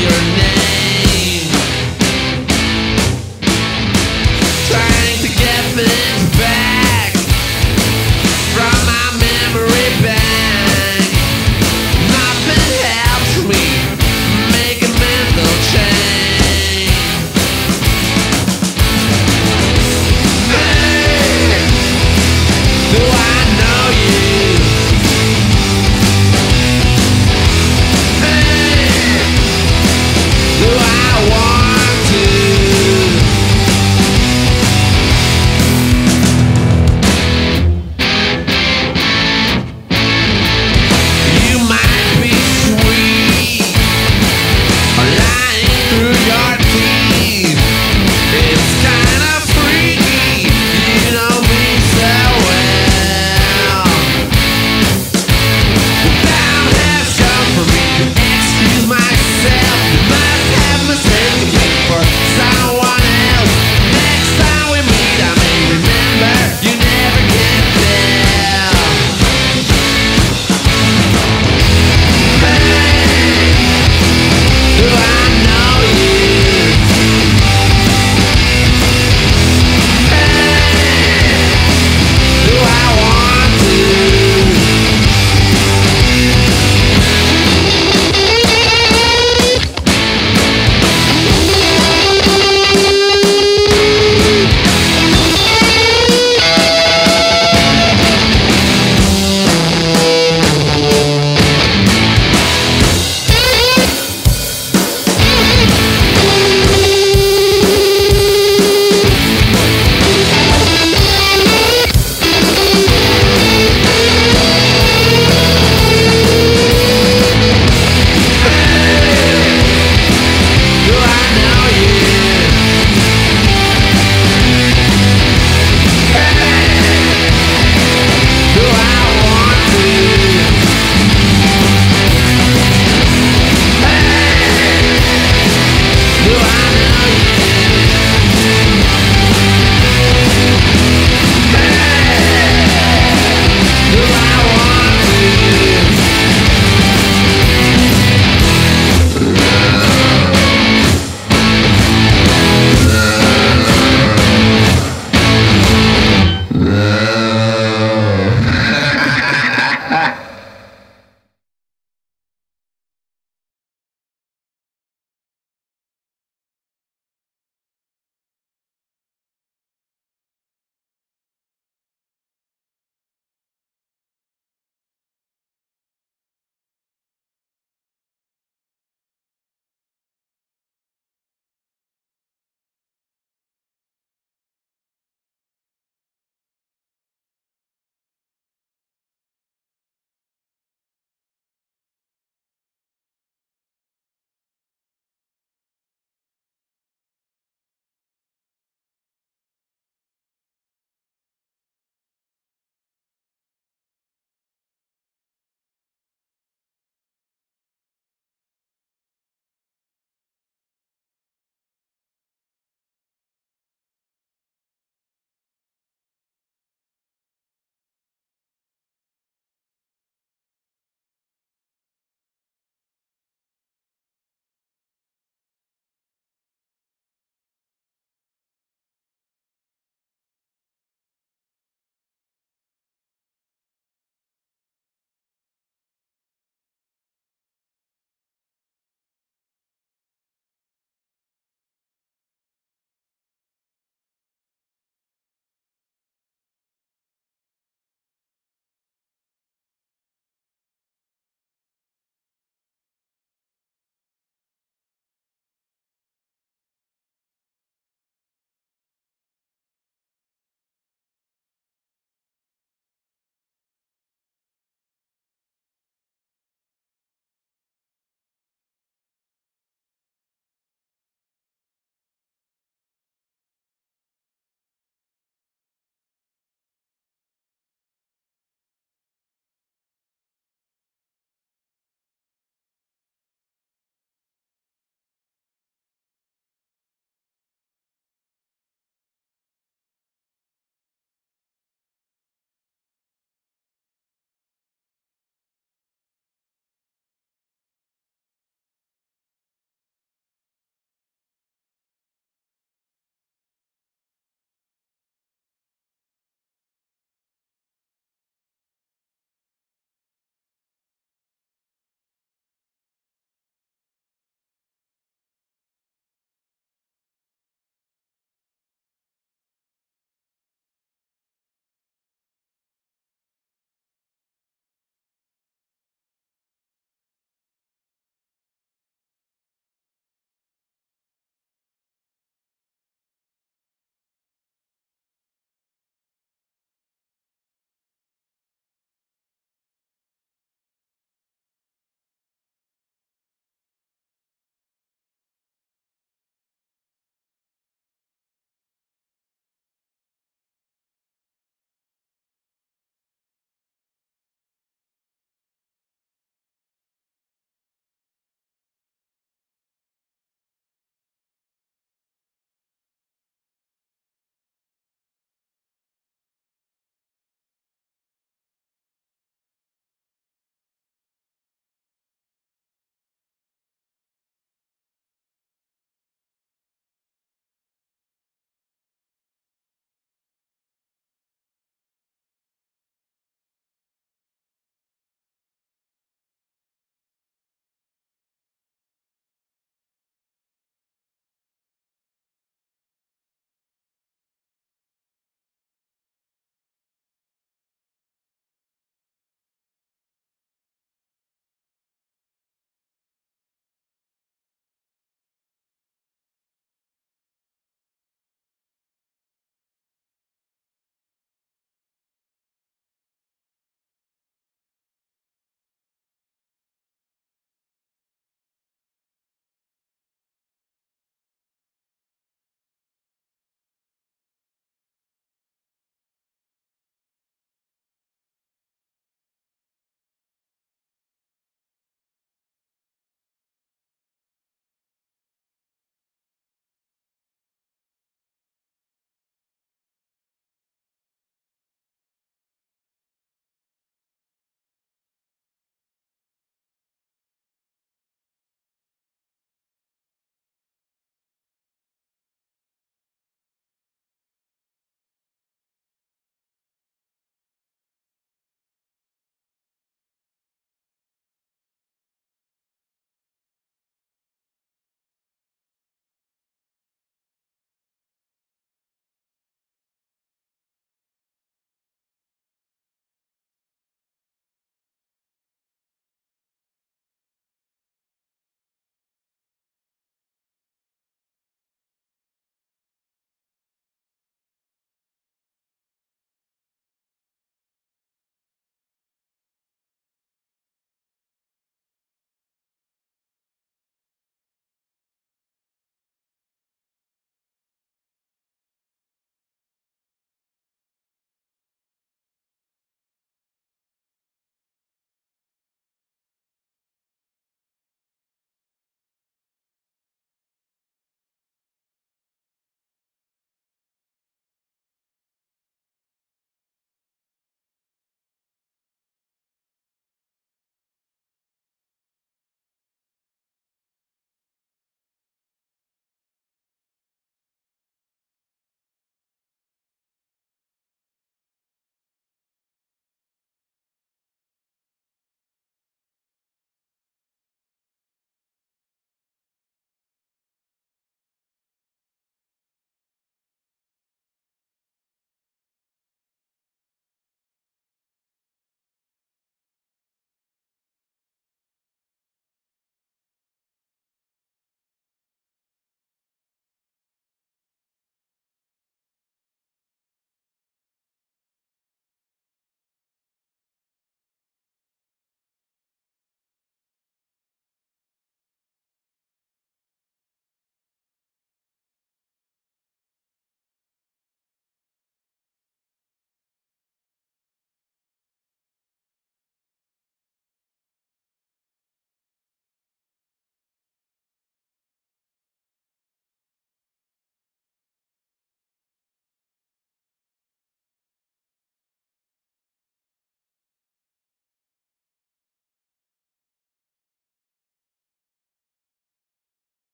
your name.